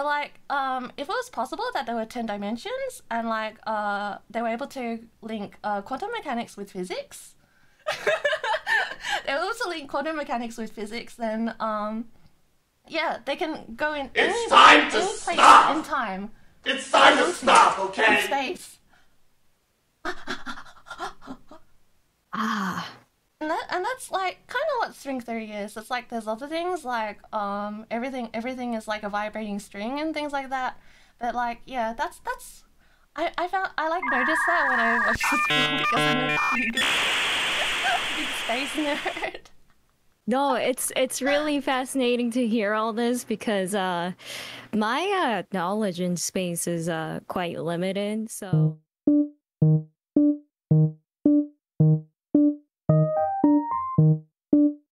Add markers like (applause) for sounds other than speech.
But like, um, if it was possible that there were ten dimensions and like, uh, they were able to link uh, quantum mechanics with physics, (laughs) they were able to link quantum mechanics with physics, then um, yeah, they can go in It's any, time to any place stop! in time, It's time to stop, in okay? space. Ah. And that and that's like kind of what string theory is. It's like there's other things like um everything everything is like a vibrating string and things like that. But like yeah, that's that's I I found I like noticed that when I watched this film (laughs) because I'm a (laughs) big, space nerd. No, it's it's really fascinating to hear all this because uh my uh knowledge in space is uh quite limited, so